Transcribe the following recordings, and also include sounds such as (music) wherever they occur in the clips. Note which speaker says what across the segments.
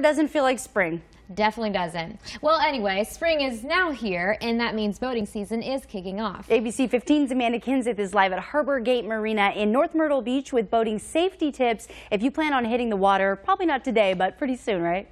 Speaker 1: sure doesn't feel like spring.
Speaker 2: Definitely doesn't. Well, anyway, spring is now here, and that means boating season is kicking off.
Speaker 1: ABC 15's Amanda Kinseth is live at Harbor Gate Marina in North Myrtle Beach with boating safety tips. If you plan on hitting the water, probably not today, but pretty soon, right?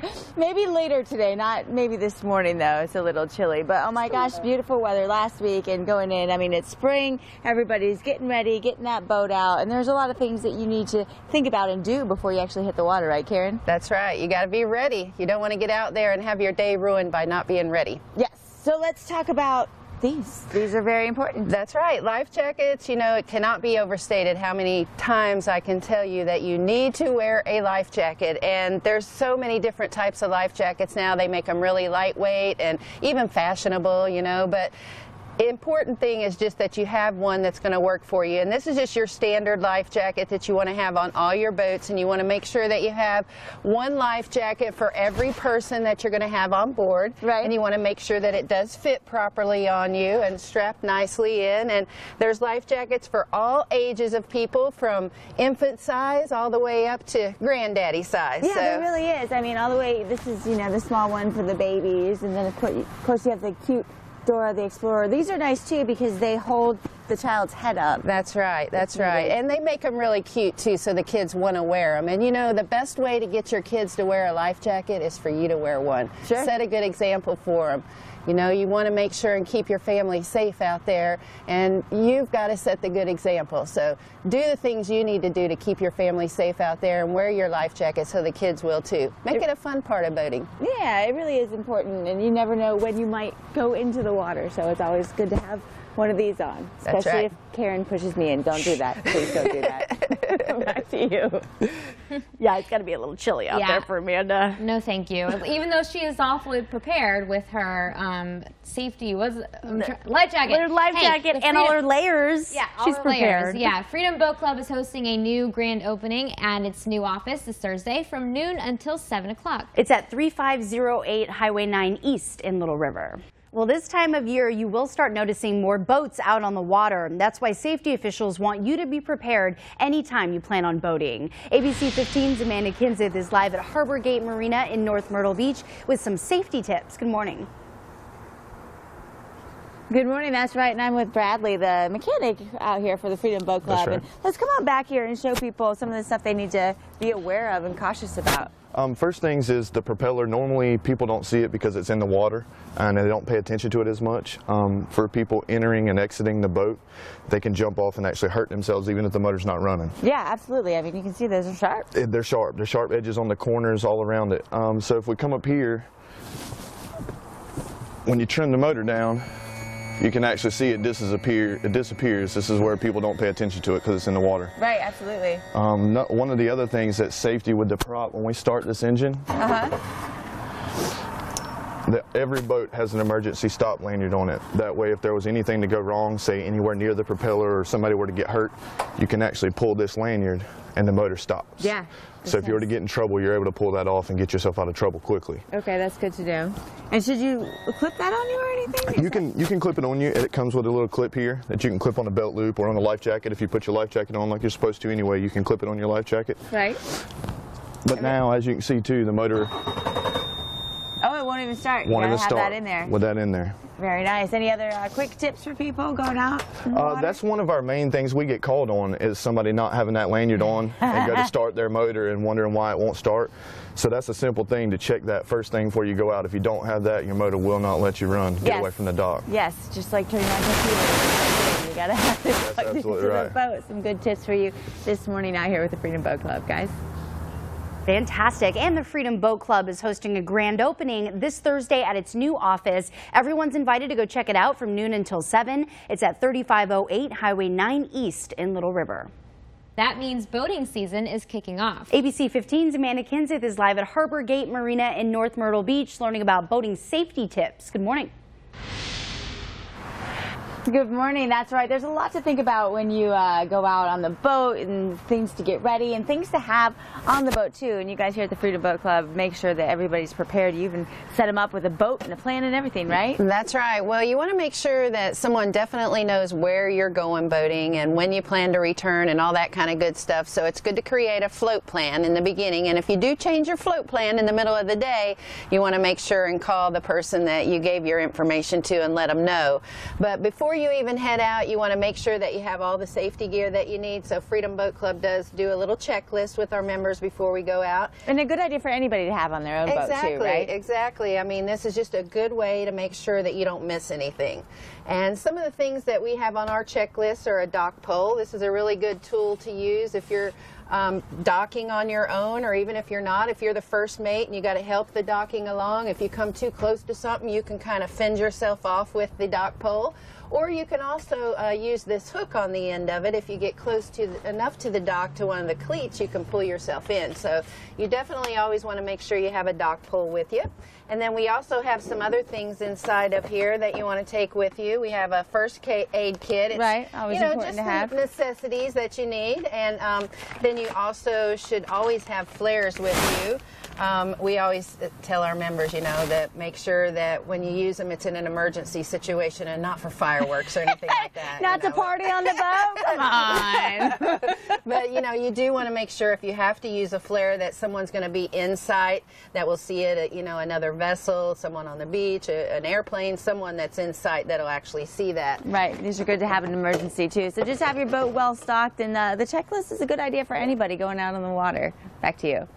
Speaker 1: (laughs)
Speaker 3: maybe later today, not maybe this morning though. It's a little chilly, but oh my gosh, beautiful weather last week and going in. I mean, it's spring. Everybody's getting ready, getting that boat out, and there's a lot of things that you need to think about and do before you actually hit the water, right, Karen?
Speaker 4: That's right. You got to be ready. You don't want to get out there and have your day ruined by not being ready.
Speaker 3: Yes. So let's talk about these. These are very important.
Speaker 4: That's right. Life jackets, you know, it cannot be overstated how many times I can tell you that you need to wear a life jacket. And there's so many different types of life jackets now. They make them really lightweight and even fashionable, you know, but important thing is just that you have one that's going to work for you. And this is just your standard life jacket that you want to have on all your boats. And you want to make sure that you have one life jacket for every person that you're going to have on board.
Speaker 3: Right.
Speaker 4: And you want to make sure that it does fit properly on you and strap nicely in. And there's life jackets for all ages of people from infant size all the way up to granddaddy size.
Speaker 3: Yeah,
Speaker 4: so.
Speaker 3: there really is. I mean, all the way, this is, you know, the small one for the babies. And then, of course, of course you have the cute Dora the Explorer. These are nice too because they hold the child's head up.
Speaker 4: That's right, that's right. And they make them really cute too so the kids want to wear them. And you know, the best way to get your kids to wear a life jacket is for you to wear one.
Speaker 3: Sure.
Speaker 4: Set a good example for them. You know, you want to make sure and keep your family safe out there, and you've got to set the good example. So do the things you need to do to keep your family safe out there and wear your life jacket so the kids will too. Make it a fun part of boating.
Speaker 3: Yeah, it really is important, and you never know when you might go into the water, so it's always good to have one of these on, especially
Speaker 4: right.
Speaker 3: if Karen pushes me in. Don't do that. Please don't do that. (laughs) (laughs) Back to you. (laughs)
Speaker 1: Yeah, it's got to be a little chilly out
Speaker 2: Yeah.
Speaker 1: there for Amanda.
Speaker 2: No, thank you. Even though she is awfully prepared with her um, safety, was um, life jacket,
Speaker 1: Their life
Speaker 2: Hey,
Speaker 1: jacket and all her layers.
Speaker 2: Yeah, all
Speaker 1: she's
Speaker 2: her
Speaker 1: prepared.
Speaker 2: layers. Yeah, Freedom Boat Club is hosting a new grand opening at its new office this Thursday from noon until 7 o'clock.
Speaker 1: It's at 3508 Highway 9 East in Little River. Well, this time of year, you will start noticing more boats out on the water. That's why safety officials want you to be prepared anytime you plan on boating. ABC 15's Amanda Kinseth is live at Harbor Gate Marina in North Myrtle Beach with some safety tips. Good morning.
Speaker 3: Good morning. That's right. And I'm with Bradley, the mechanic out here for the Freedom Boat Club.
Speaker 5: right.
Speaker 3: And let's come on back here and show people some of the stuff they need to be aware of and cautious about.
Speaker 5: Um, first things is the propeller. Normally people don't see it because it's in the water and they don't pay attention to it as much. Um, for people entering and exiting the boat, they can jump off and actually hurt themselves even if the motor's not running.
Speaker 3: Yeah, absolutely. I mean, you can see those are sharp.
Speaker 5: They're sharp. They're sharp edges on the corners all around it. Um, so if we come up here, when you trim the motor down, you can actually see it disappear. It disappears. This is where people don't pay attention to it because it's in the water.
Speaker 3: Right, absolutely.
Speaker 5: Um, no, one of the other things that's safety with the prop, when we start this engine,
Speaker 3: Uh-huh.
Speaker 5: The, every boat has an emergency stop lanyard on it. That way, if there was anything to go wrong, say anywhere near the propeller or somebody were to get hurt, you can actually pull this lanyard and the motor stops.
Speaker 3: Yeah,
Speaker 5: So if you were to get in trouble, you're able to pull that off and get yourself out of trouble quickly.
Speaker 3: Okay, that's good to know. And should you clip that on you or anything?
Speaker 5: You can you can clip it on you. It comes with a little clip here that you can clip on a belt loop or on a life jacket. If you put your life jacket on like you're supposed to anyway, you can clip it on your life jacket.
Speaker 3: Right.
Speaker 5: But now, as you can see too, the motor
Speaker 3: it won't even start. You
Speaker 5: wanted
Speaker 3: gotta have
Speaker 5: start
Speaker 3: that in there.
Speaker 5: with that in there.
Speaker 3: Very nice. Any other uh, quick tips for people going out?
Speaker 5: Uh, that's one of our main things we get called on is somebody not having that lanyard on (laughs) and go to start their motor and wondering why it won't start. So that's a simple thing to check that first thing before you go out. If you don't have that, your motor will not let you run. Get
Speaker 3: Yes.
Speaker 5: away from the dock.
Speaker 3: Yes, just like turning on computer. You gotta have this plugged into
Speaker 5: absolutely
Speaker 3: the boat. Some good tips for you this morning out here with the Freedom Boat Club, guys.
Speaker 1: Fantastic. And the Freedom Boat Club is hosting a grand opening this Thursday at its new office. Everyone's invited to go check it out from noon until 7. It's at 3508 Highway 9 East in Little River.
Speaker 2: That means boating season is kicking off.
Speaker 1: ABC 15's Amanda Kinseth is live at Harbor Gate Marina in North Myrtle Beach learning about boating safety tips. Good morning.
Speaker 3: Good morning. That's right. There's a lot to think about when you uh, go out on the boat and things to get ready and things to have on the boat too. And you guys here at the Freedom Boat Club make sure that everybody's prepared. You even set them up with a boat and a plan and everything, right?
Speaker 4: That's right. Well, you want to make sure that someone definitely knows where you're going boating and when you plan to return and all that kind of good stuff. So it's good to create a float plan in the beginning. And if you do change your float plan in the middle of the day, you want to make sure and call the person that you gave your information to and let them know. But before you even head out, you want to make sure that you have all the safety gear that you need. So Freedom Boat Club does do a little checklist with our members before we go out.
Speaker 3: And a good idea for anybody to have on their own
Speaker 4: exactly,
Speaker 3: boat too, right?
Speaker 4: Exactly. I mean, this is just a good way to make sure that you don't miss anything. And some of the things that we have on our checklist are a dock pole. This is a really good tool to use if you're um, docking on your own, or even if you're not, if you're the first mate and you got to help the docking along, if you come too close to something, you can kind of fend yourself off with the dock pole. Or you can also uh, use this hook on the end of it. If you get close to the, enough to the dock to one of the cleats, you can pull yourself in. So you definitely always want to make sure you have a dock pole with you. And then we also have some other things inside of here that you want to take with you. We have a first aid kit. It's,
Speaker 3: right, always
Speaker 4: you know,
Speaker 3: important
Speaker 4: just
Speaker 3: to have.
Speaker 4: necessities that you need. And um, then you also should always have flares with you. Um, we always tell our members, you know, that make sure that when you use them, it's in an emergency situation and not for fireworks or anything like (laughs) that.
Speaker 3: Not to
Speaker 4: know.
Speaker 3: party on the boat? (laughs) Come on. (laughs)
Speaker 4: but you know, you do want to make sure if you have to use a flare that someone's going to be in sight, that will see it at you know another vessel, someone on the beach, a, an airplane, someone that's in sight that'll actually see that.
Speaker 3: Right, these are good to have in an emergency too. So just have your boat well stocked, and uh, the checklist is a good idea for anybody going out on the water. Back to you.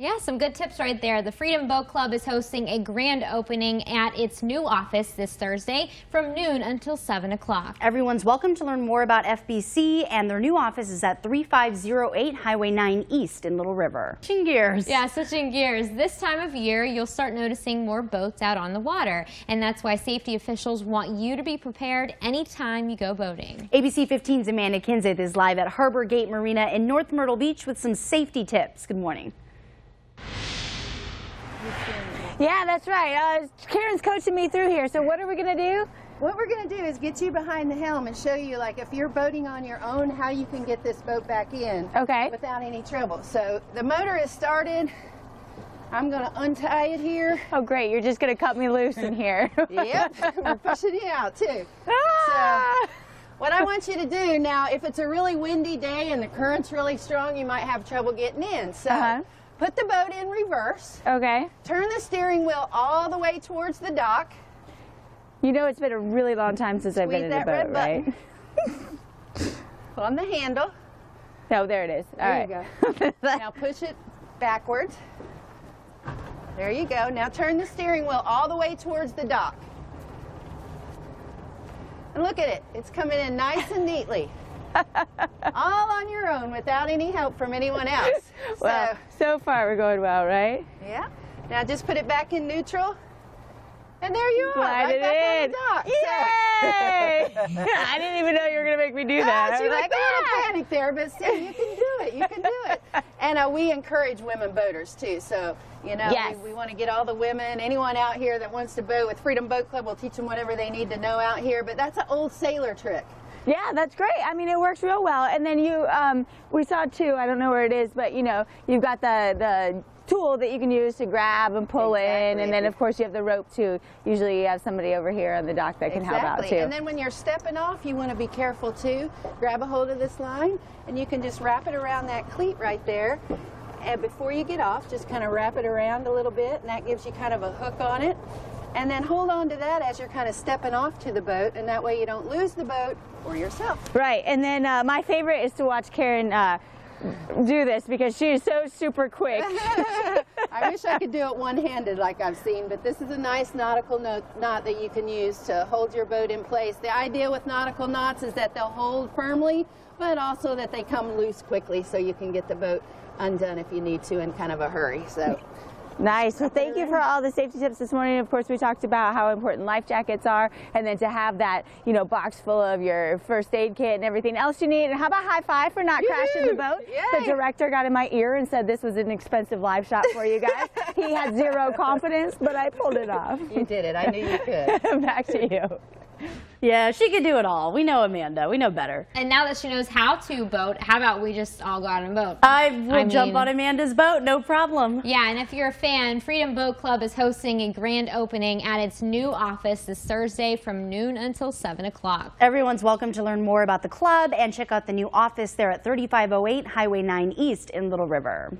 Speaker 2: Yeah, some good tips right there. The Freedom Boat Club is hosting a grand opening at its new office this Thursday from noon until 7 o'clock.
Speaker 1: Everyone's welcome to learn more about FBC, and their new office is at 3508 Highway 9 East in Little River. Switching gears.
Speaker 2: Yeah, switching gears. This time of year, you'll start noticing more boats out on the water, and that's why safety officials want you to be prepared anytime you go boating.
Speaker 1: ABC 15's Amanda Kinseth is live at Harbor Gate Marina in North Myrtle Beach with some safety tips. Good morning.
Speaker 3: Yeah, that's right. Uh, Karen's coaching me through here. So what are we going to do?
Speaker 4: What we're going to do is get you behind the helm and show you, like, if you're boating on your own, how you can get this boat back in
Speaker 3: Okay.
Speaker 4: without any trouble. So the motor is started. I'm going to untie it here.
Speaker 3: Oh, great. You're just going to cut me loose in here. (laughs)
Speaker 4: Yep, we're pushing you out too.
Speaker 3: Ah!
Speaker 4: What I want you to do now, if it's a really windy day and the current's really strong, you might have trouble getting in. So
Speaker 3: Uh-huh.
Speaker 4: Put the boat in reverse,
Speaker 3: Okay.
Speaker 4: turn the steering wheel all the way towards the dock.
Speaker 3: You know it's been a really long time since I've been
Speaker 4: Squeeze
Speaker 3: in a boat, right? (laughs)
Speaker 4: on the handle.
Speaker 3: No, there it is. All
Speaker 4: There
Speaker 3: right.
Speaker 4: you go. (laughs) Now push it backwards. There you go. Now turn the steering wheel all the way towards the dock. And look at it. It's coming in nice and neatly. All on your own without any help from anyone (laughs) else.
Speaker 3: well, so far we're going well, right?
Speaker 4: Yeah. Now just put it back in neutral. And there you are. Right
Speaker 3: it in.
Speaker 4: dock. So-
Speaker 3: Yay! (laughs) I didn't even know you were going to make me do that.
Speaker 4: Ah,
Speaker 3: I
Speaker 4: she like
Speaker 3: like,
Speaker 4: a little
Speaker 3: "Ah!"
Speaker 4: panic there, but see, you can do it. You can do it. (laughs) And uh, we encourage women boaters too. So you know,
Speaker 3: Yes.
Speaker 4: we, we want to get all the women, anyone out here that wants to boat with Freedom Boat Club, we'll teach them whatever they need to know out here. But that's an old sailor trick.
Speaker 3: Yeah, that's great. I mean, it works real well. And then you, um, we saw too. I don't know where it is, but you know, you've got the the tool that you can use to grab and pull in, and then of course you have the rope too. Usually you have somebody over here on the dock that can help out too.
Speaker 4: And then when you're stepping off, you want to be careful too. Grab a hold of this line, and you can just wrap it around that cleat right there. And before you get off, just kind of wrap it around a little bit, and that gives you kind of a hook on it. And then hold on to that as you're kind of stepping off to the boat, and that way you don't lose the boat or yourself.
Speaker 3: Right, and then uh, my favorite is to watch Karen uh, do this because she is so super quick. (laughs)
Speaker 4: I wish I could do it one-handed like I've seen, but this is a nice nautical knot, knot that you can use to hold your boat in place. The idea with nautical knots is that they'll hold firmly, but also that they come loose quickly so you can get the boat undone if you need to in kind of a hurry. So
Speaker 3: Nice. Well, thank you for all the safety tips this morning. Of course, we talked about how important life jackets are, and then to have that, you know, box full of your first aid kit and everything else you need. And how about high five for not crashing the boat? The director got in my ear and said this was an expensive live shot for you guys. he had zero (laughs) confidence, but I pulled it off.
Speaker 4: you did it. I knew you could. (laughs)
Speaker 3: Back to you.
Speaker 1: Yeah, she could do it all. We know Amanda. We know better.
Speaker 2: And now that she knows how to boat, how about we just all go out and boat?
Speaker 1: I will
Speaker 2: I
Speaker 1: jump
Speaker 2: mean-
Speaker 1: on Amanda's boat, no problem.
Speaker 2: Yeah, and if you're a fan, Freedom Boat Club is hosting a grand opening at its new office this Thursday from noon until 7 o'clock.
Speaker 1: Everyone's welcome to learn more about the club and check out the new office there at 3508 Highway 9 East in Little River.